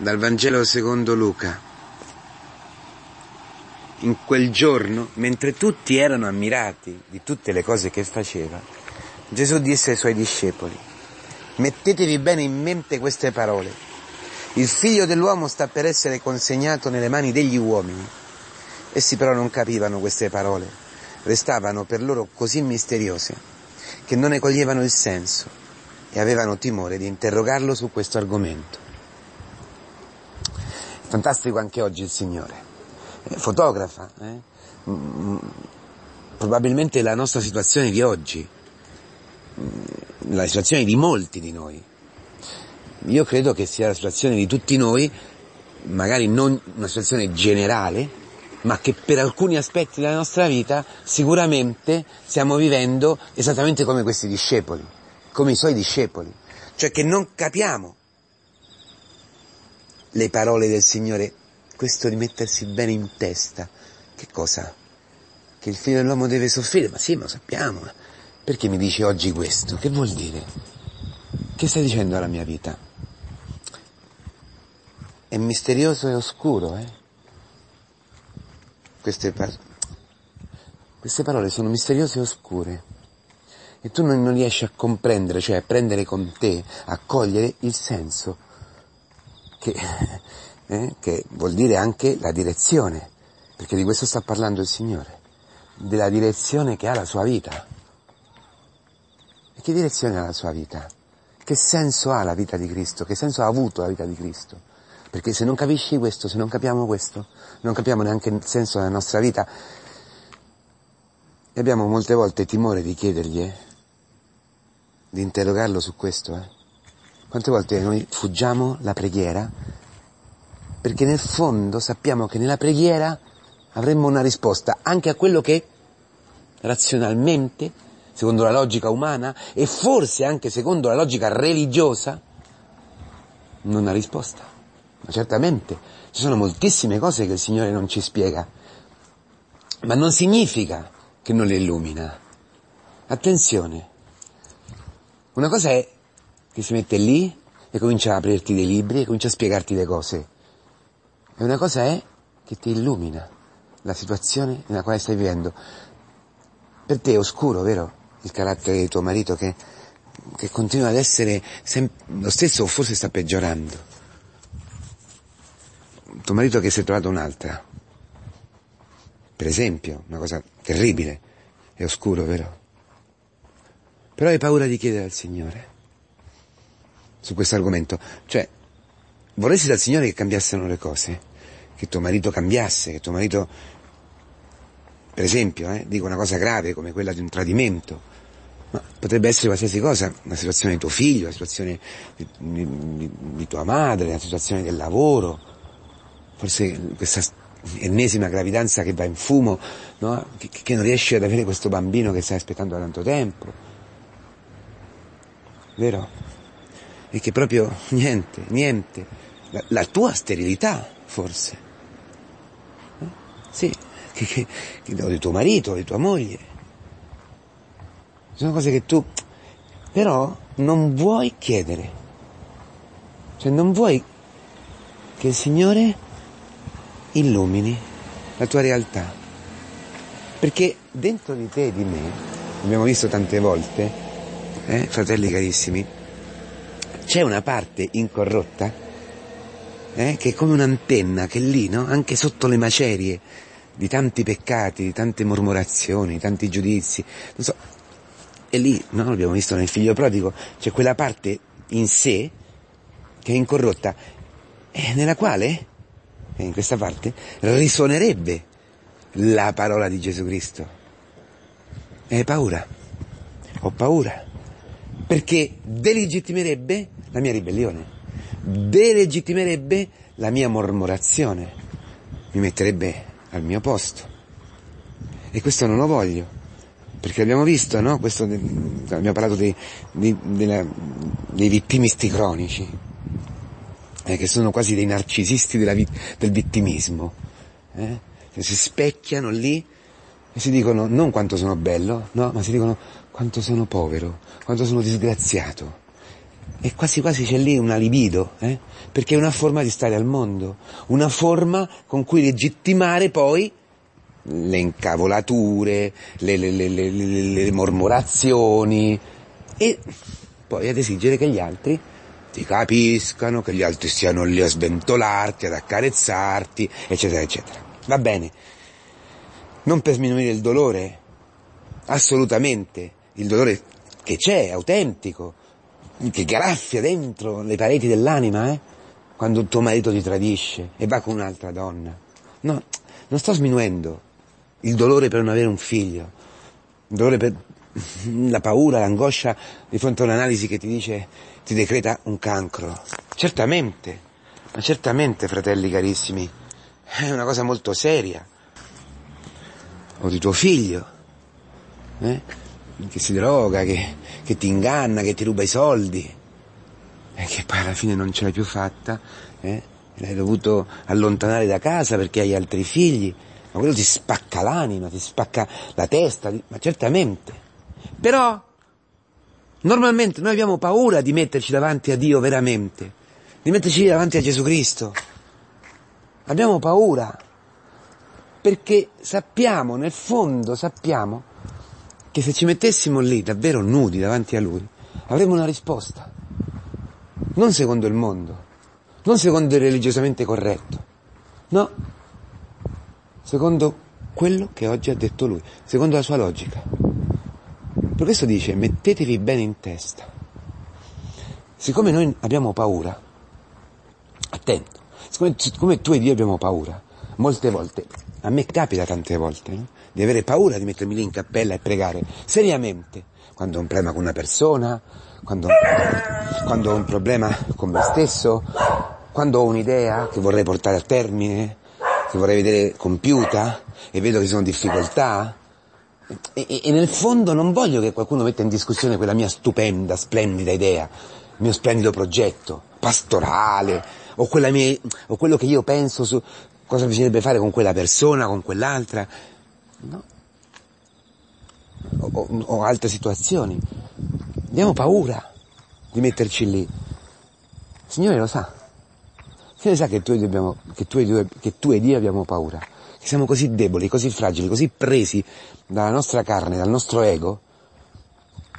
Dal Vangelo secondo Luca. In quel giorno, mentre tutti erano ammirati di tutte le cose che faceva, Gesù disse ai suoi discepoli, mettetevi bene in mente queste parole. Il figlio dell'uomo sta per essere consegnato nelle mani degli uomini. Essi però non capivano queste parole, restavano per loro così misteriose che non ne coglievano il senso e avevano timore di interrogarlo su questo argomento. Fantastico anche oggi il Signore. Eh, fotografa, eh? probabilmente la nostra situazione di oggi, mm, la situazione di molti di noi. Io credo che sia la situazione di tutti noi, magari non una situazione generale, ma che per alcuni aspetti della nostra vita sicuramente stiamo vivendo esattamente come questi discepoli, come i suoi discepoli, cioè che non capiamo le parole del Signore, questo di mettersi bene in testa, che cosa? Che il figlio dell'uomo deve soffrire, ma sì, ma lo sappiamo, perché mi dici oggi questo? Che vuol dire? Che stai dicendo alla mia vita? È misterioso e oscuro, eh? Queste, par- queste parole sono misteriose e oscure e tu non, non riesci a comprendere, cioè a prendere con te, a cogliere il senso, che, eh, che vuol dire anche la direzione, perché di questo sta parlando il Signore, della direzione che ha la sua vita. E che direzione ha la sua vita? Che senso ha la vita di Cristo? Che senso ha avuto la vita di Cristo? Perché se non capisci questo, se non capiamo questo, non capiamo neanche il senso della nostra vita e abbiamo molte volte timore di chiedergli, eh? di interrogarlo su questo. Eh? Quante volte noi fuggiamo la preghiera perché nel fondo sappiamo che nella preghiera avremmo una risposta anche a quello che razionalmente, secondo la logica umana e forse anche secondo la logica religiosa, non ha risposta. Ma certamente ci sono moltissime cose che il Signore non ci spiega, ma non significa che non le illumina. Attenzione, una cosa è che si mette lì e comincia a aprirti dei libri e comincia a spiegarti le cose, e una cosa è che ti illumina la situazione nella quale stai vivendo. Per te è oscuro, vero? Il carattere di tuo marito che, che continua ad essere sem- lo stesso o forse sta peggiorando tuo marito che si è trovato un'altra. Per esempio, una cosa terribile, è oscuro, vero? Però hai paura di chiedere al Signore su questo argomento. Cioè, vorresti dal Signore che cambiassero le cose, che tuo marito cambiasse, che tuo marito, per esempio, eh, dico una cosa grave come quella di un tradimento, ma potrebbe essere qualsiasi cosa, una situazione di tuo figlio, una situazione di, di, di tua madre, una situazione del lavoro, forse questa ennesima gravidanza che va in fumo, no? che, che, non riesce ad avere questo bambino che stai aspettando da tanto tempo. Vero? E che proprio niente, niente. La, la tua sterilità, forse. Eh? Sì, che, che, che, o di tuo marito, o di tua moglie. Sono cose che tu però non vuoi chiedere. Cioè non vuoi che il Signore illumini la tua realtà. Perché dentro di te e di me, abbiamo visto tante volte, eh, fratelli carissimi, c'è una parte incorrotta eh, che è come un'antenna che lì, no? anche sotto le macerie di tanti peccati, di tante mormorazioni, di tanti giudizi, non so, e lì, no? l'abbiamo visto nel figlio prodigo, c'è quella parte in sé che è incorrotta, eh, nella quale in questa parte, risuonerebbe la parola di Gesù Cristo. E hai paura? Ho paura. Perché delegittimerebbe la mia ribellione, delegittimerebbe la mia mormorazione, mi metterebbe al mio posto. E questo non lo voglio. Perché abbiamo visto, no? Questo, abbiamo parlato dei, dei, della, dei vittimisti cronici eh, che sono quasi dei narcisisti vit- del vittimismo, eh? si specchiano lì e si dicono non quanto sono bello, no, ma si dicono quanto sono povero, quanto sono disgraziato. e quasi quasi c'è lì una libido, eh? perché è una forma di stare al mondo, una forma con cui legittimare poi le incavolature, le, le, le, le mormorazioni e poi ad esigere che gli altri ti capiscano, che gli altri stiano lì a sventolarti, ad accarezzarti, eccetera, eccetera. Va bene, non per sminuire il dolore, assolutamente, il dolore che c'è, autentico, che graffia dentro le pareti dell'anima, eh? Quando tuo marito ti tradisce e va con un'altra donna. No, non sto sminuendo il dolore per non avere un figlio, il dolore per la paura, l'angoscia di fronte a un'analisi che ti dice, ti decreta un cancro. Certamente, ma certamente, fratelli carissimi, è una cosa molto seria. O di tuo figlio, eh? Che si droga, che, che ti inganna, che ti ruba i soldi, e che poi alla fine non ce l'hai più fatta, eh? l'hai dovuto allontanare da casa perché hai altri figli, ma quello ti spacca l'anima, ti spacca la testa, ma certamente. Però, normalmente noi abbiamo paura di metterci davanti a Dio veramente, di metterci davanti a Gesù Cristo. Abbiamo paura, perché sappiamo, nel fondo sappiamo, che se ci mettessimo lì davvero nudi davanti a Lui, avremmo una risposta. Non secondo il mondo, non secondo il religiosamente corretto, no, secondo quello che oggi ha detto Lui, secondo la sua logica. Per questo dice, mettetevi bene in testa. Siccome noi abbiamo paura, attento, siccome, siccome tu e Dio abbiamo paura, molte volte, a me capita tante volte, no? Di avere paura di mettermi lì in cappella e pregare seriamente quando ho un problema con una persona, quando, quando ho un problema con me stesso, quando ho un'idea che vorrei portare a termine, che vorrei vedere compiuta e vedo che sono difficoltà. E, e, e, nel fondo non voglio che qualcuno metta in discussione quella mia stupenda, splendida idea, il mio splendido progetto pastorale, o, mia, o quello che io penso su cosa bisognerebbe fare con quella persona, con quell'altra no? o, o, altre situazioni. Abbiamo paura di metterci lì. Il Signore lo sa. Il Signore sa che tu, abbiamo, che, tu Dio, che tu e Dio abbiamo paura, che siamo così deboli, così fragili, così presi dalla nostra carne, dal nostro ego,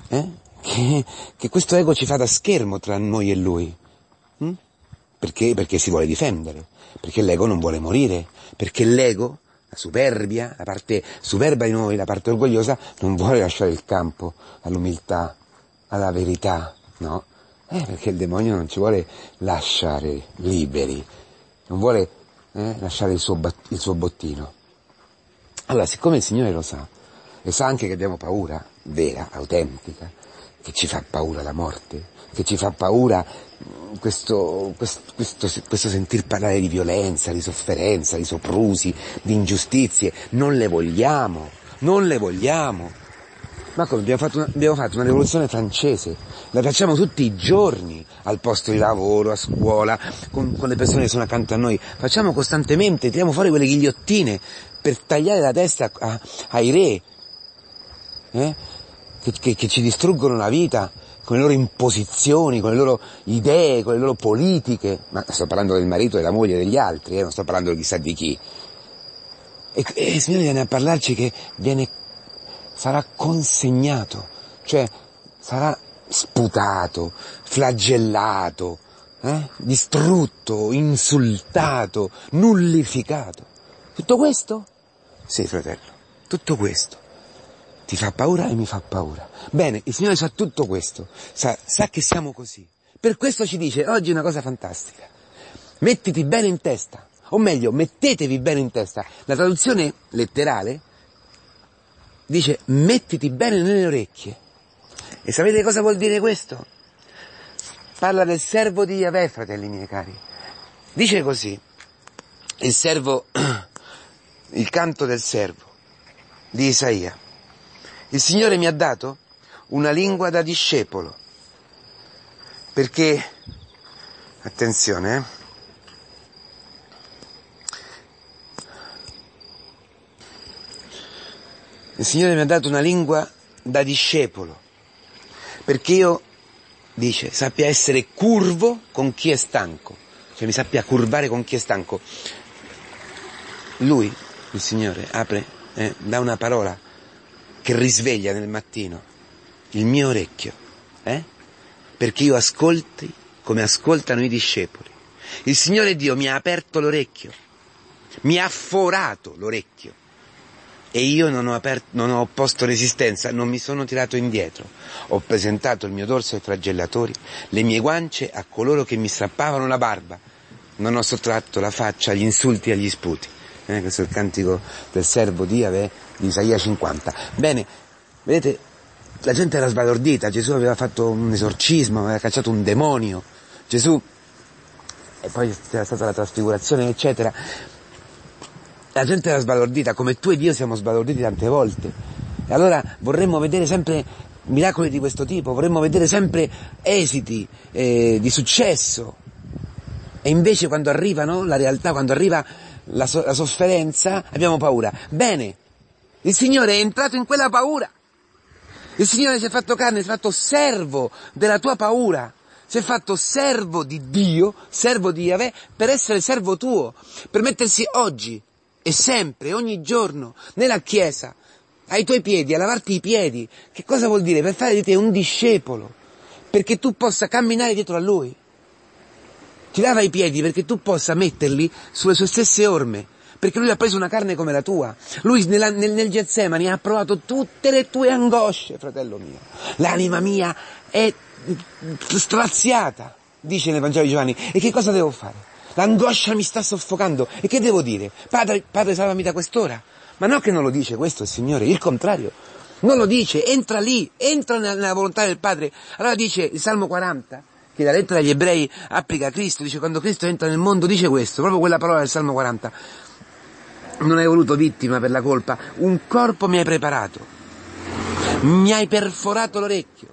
eh? che, che, questo ego ci fa da schermo tra noi e Lui. Hm? Perché? Perché si vuole difendere, perché l'ego non vuole morire, perché l'ego la superbia, la parte superba di noi, la parte orgogliosa, non vuole lasciare il campo all'umiltà, alla verità, no? Eh, perché il demonio non ci vuole lasciare liberi, non vuole eh, lasciare il suo, il suo bottino. Allora, siccome il Signore lo sa, e sa anche che abbiamo paura, vera, autentica, che ci fa paura la morte, che ci fa paura questo, questo, questo, questo sentir parlare di violenza, di sofferenza, di soprusi, di ingiustizie, non le vogliamo, non le vogliamo. Ma come abbiamo fatto, una, abbiamo fatto una rivoluzione francese, la facciamo tutti i giorni, al posto di lavoro, a scuola, con, con le persone che sono accanto a noi, facciamo costantemente, tiriamo fuori quelle ghigliottine per tagliare la testa a, ai re, eh? che, che, che ci distruggono la vita, con le loro imposizioni, con le loro idee, con le loro politiche, ma sto parlando del marito, della moglie, degli altri, eh, non sto parlando chissà di chi. E, e il Signore viene a parlarci che viene, sarà consegnato, cioè sarà sputato, flagellato, eh? distrutto, insultato, nullificato. Tutto questo? Sì, fratello, tutto questo ti fa paura e mi fa paura. Bene, il Signore sa tutto questo, sa, sa che siamo così. Per questo ci dice oggi una cosa fantastica. Mettiti bene in testa, o meglio, mettetevi bene in testa. La traduzione letterale dice mettiti bene nelle orecchie. E sapete cosa vuol dire questo? Parla del servo di Yahweh, fratelli miei cari. Dice così, il servo, il canto del servo di Isaia. Il Signore mi ha dato una lingua da discepolo, perché, attenzione, eh, il Signore mi ha dato una lingua da discepolo, perché io dice, sappia essere curvo con chi è stanco, cioè mi sappia curvare con chi è stanco. Lui, il Signore, apre, eh, dà una parola che risveglia nel mattino il mio orecchio, eh? perché io ascolti come ascoltano i discepoli. Il Signore Dio mi ha aperto l'orecchio, mi ha forato l'orecchio e io non ho, aperto, non ho opposto resistenza, non mi sono tirato indietro. Ho presentato il mio dorso ai flagellatori, le mie guance a coloro che mi strappavano la barba. Non ho sottratto la faccia agli insulti e agli sputi. Eh, questo è il cantico del servo di Ave di Isaia 50. Bene, vedete, la gente era sbalordita, Gesù aveva fatto un esorcismo, aveva cacciato un demonio. Gesù, e poi c'era stata la trasfigurazione, eccetera la gente era sbalordita, come tu ed io siamo sbalorditi tante volte. E allora vorremmo vedere sempre miracoli di questo tipo, vorremmo vedere sempre esiti eh, di successo. E invece quando arriva no, la realtà, quando arriva la, so- la sofferenza, abbiamo paura. Bene, il Signore è entrato in quella paura. Il Signore si è fatto carne, si è fatto servo della tua paura. Si è fatto servo di Dio, servo di Yahweh, per essere servo tuo, per mettersi oggi e sempre, ogni giorno, nella Chiesa, ai tuoi piedi, a lavarti i piedi. Che cosa vuol dire? Per fare di te un discepolo, perché tu possa camminare dietro a Lui. Ti lava i piedi perché tu possa metterli sulle sue stesse orme, perché Lui ha preso una carne come la tua. Lui nella, nel, nel Getsemani ha provato tutte le tue angosce, fratello mio. L'anima mia è straziata, dice nel Vangelo di Giovanni. E che cosa devo fare? L'angoscia mi sta soffocando. E che devo dire? Padre, padre salvami da quest'ora. Ma no che non lo dice questo il Signore, il contrario. Non lo dice, entra lì, entra nella volontà del Padre. Allora dice il Salmo 40, che la lettera agli ebrei applica a Cristo, dice quando Cristo entra nel mondo dice questo, proprio quella parola del Salmo 40. Non hai voluto vittima per la colpa, un corpo mi hai preparato, mi hai perforato l'orecchio,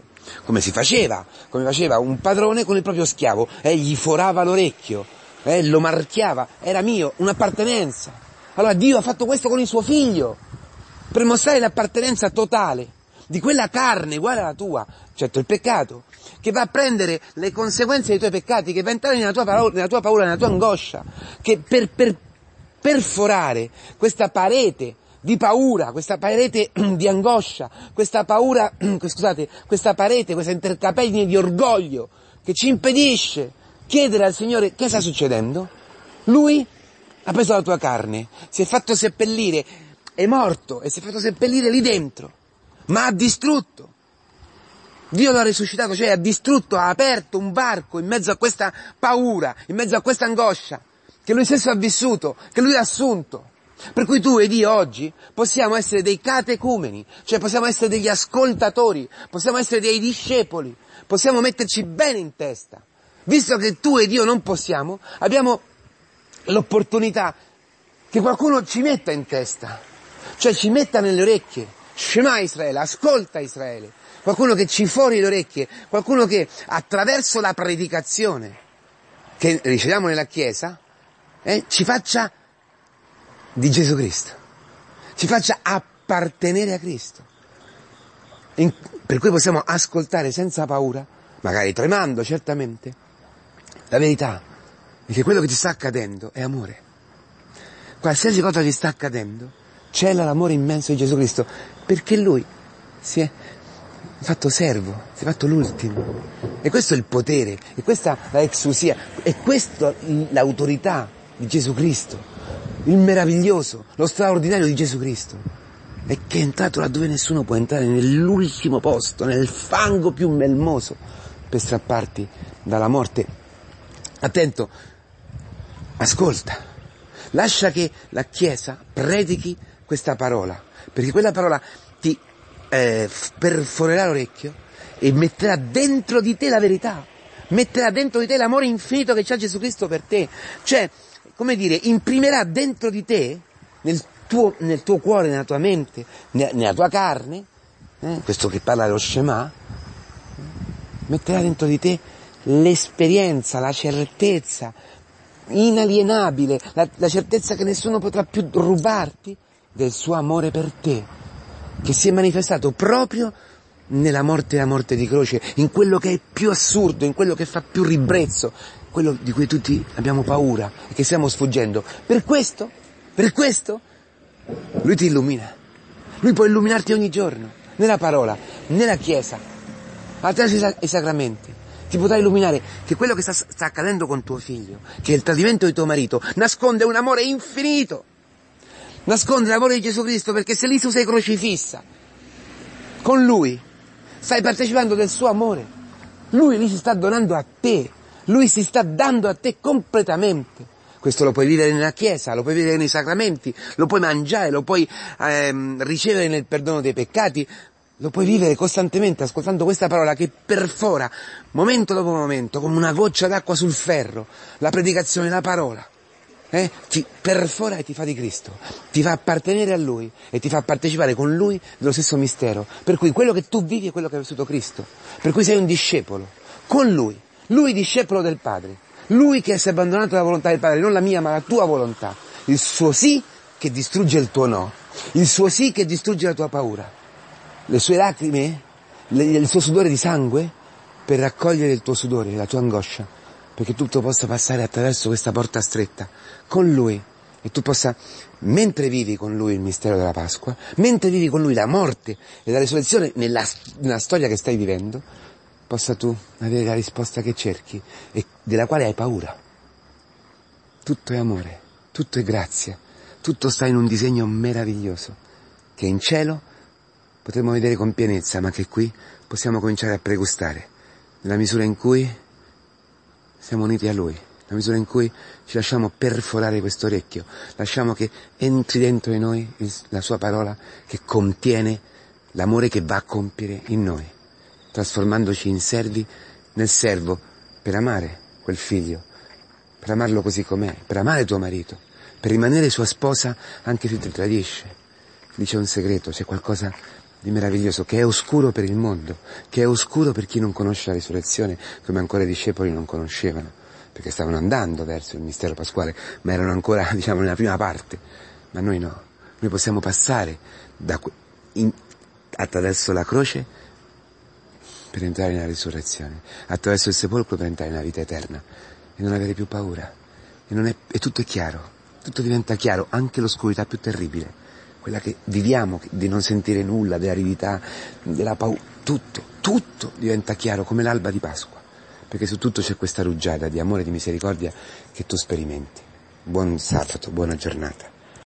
come si faceva, come faceva un padrone con il proprio schiavo, e gli forava l'orecchio eh, lo marchiava, era mio, un'appartenenza. Allora Dio ha fatto questo con il suo figlio, per mostrare l'appartenenza totale di quella carne uguale alla tua, certo il peccato, che va a prendere le conseguenze dei tuoi peccati, che va a entrare nella tua, paura, nella tua paura, nella tua angoscia, che per, per perforare questa parete di paura, questa parete di angoscia, questa paura, scusate, questa parete, questa intercapegine di orgoglio che ci impedisce chiedere al Signore che sta succedendo. Lui ha preso la tua carne, si è fatto seppellire, è morto e si è fatto seppellire lì dentro, ma ha distrutto. Dio lo ha risuscitato, cioè ha distrutto, ha aperto un varco in mezzo a questa paura, in mezzo a questa angoscia, che lui stesso ha vissuto, che lui ha assunto. Per cui tu ed io oggi possiamo essere dei catecumeni, cioè possiamo essere degli ascoltatori, possiamo essere dei discepoli, possiamo metterci bene in testa Visto che tu ed io non possiamo, abbiamo l'opportunità che qualcuno ci metta in testa, cioè ci metta nelle orecchie. Shema Israele, ascolta Israele. Qualcuno che ci fuori le orecchie, qualcuno che attraverso la predicazione che riceviamo nella Chiesa, eh, ci faccia di Gesù Cristo, ci faccia appartenere a Cristo. In, per cui possiamo ascoltare senza paura, magari tremando certamente, la verità è che quello che ti sta accadendo è amore. Qualsiasi cosa ti sta accadendo, c'è l'amore immenso di Gesù Cristo, perché Lui si è fatto servo, si è fatto l'ultimo. E questo è il potere, e questa è la exusia, e questa l'autorità di Gesù Cristo, il meraviglioso, lo straordinario di Gesù Cristo. E che è entrato là dove nessuno può entrare, nell'ultimo posto, nel fango più melmoso, per strapparti dalla morte Attento, ascolta, lascia che la Chiesa predichi questa parola, perché quella parola ti eh, perforerà l'orecchio e metterà dentro di te la verità, metterà dentro di te l'amore infinito che c'ha Gesù Cristo per te, cioè, come dire, imprimerà dentro di te, nel tuo, nel tuo cuore, nella tua mente, nella tua carne, eh, questo che parla dello Shema, metterà dentro di te l'esperienza, la certezza inalienabile, la, la certezza che nessuno potrà più rubarti del suo amore per te, che si è manifestato proprio nella morte e la morte di croce, in quello che è più assurdo, in quello che fa più ribrezzo, quello di cui tutti abbiamo paura e che stiamo sfuggendo. Per questo, per questo, lui ti illumina. Lui può illuminarti ogni giorno, nella parola, nella chiesa, attraverso i sacramenti. Ti potrà illuminare che quello che sta, sta accadendo con tuo figlio, che è il tradimento di tuo marito, nasconde un amore infinito. Nasconde l'amore di Gesù Cristo perché se lì tu sei crocifissa, con lui, stai partecipando del suo amore. Lui lì si sta donando a te, lui si sta dando a te completamente. Questo lo puoi vivere nella Chiesa, lo puoi vivere nei sacramenti, lo puoi mangiare, lo puoi ehm, ricevere nel perdono dei peccati, lo puoi vivere costantemente ascoltando questa parola che perfora momento dopo momento come una goccia d'acqua sul ferro, la predicazione, la parola. Eh? Ti perfora e ti fa di Cristo, ti fa appartenere a Lui e ti fa partecipare con Lui dello stesso mistero. Per cui quello che tu vivi è quello che ha vissuto Cristo. Per cui sei un discepolo, con Lui, Lui discepolo del Padre. Lui che si è abbandonato alla volontà del Padre, non la mia ma la tua volontà. Il suo sì che distrugge il tuo no. Il suo sì che distrugge la tua paura. Le sue lacrime, il suo sudore di sangue per raccogliere il tuo sudore, la tua angoscia, perché tutto possa passare attraverso questa porta stretta, con Lui, e tu possa, mentre vivi con Lui il mistero della Pasqua, mentre vivi con Lui la morte e la risurrezione nella, nella storia che stai vivendo, possa tu avere la risposta che cerchi e della quale hai paura. Tutto è amore, tutto è grazia, tutto sta in un disegno meraviglioso, che in cielo potremo vedere con pienezza, ma che qui possiamo cominciare a pregustare, nella misura in cui siamo uniti a Lui, nella misura in cui ci lasciamo perforare questo orecchio, lasciamo che entri dentro di noi la Sua parola che contiene l'amore che va a compiere in noi trasformandoci in servi nel servo per amare quel figlio, per amarlo così com'è, per amare tuo marito, per rimanere sua sposa anche se ti tradisce. Dice un segreto, c'è qualcosa di meraviglioso che è oscuro per il mondo, che è oscuro per chi non conosce la risurrezione, come ancora i discepoli non conoscevano, perché stavano andando verso il mistero pasquale, ma erano ancora, diciamo, nella prima parte. Ma noi no, noi possiamo passare da, in, attraverso la croce per entrare nella risurrezione, attraverso il sepolcro per entrare nella vita eterna e non avere più paura. E, è, e tutto è chiaro, tutto diventa chiaro, anche l'oscurità più terribile, quella che viviamo, di non sentire nulla, dell'aridità, della paura, tutto, tutto diventa chiaro come l'alba di Pasqua, perché su tutto c'è questa rugiada di amore e di misericordia che tu sperimenti. Buon sabato, buona giornata.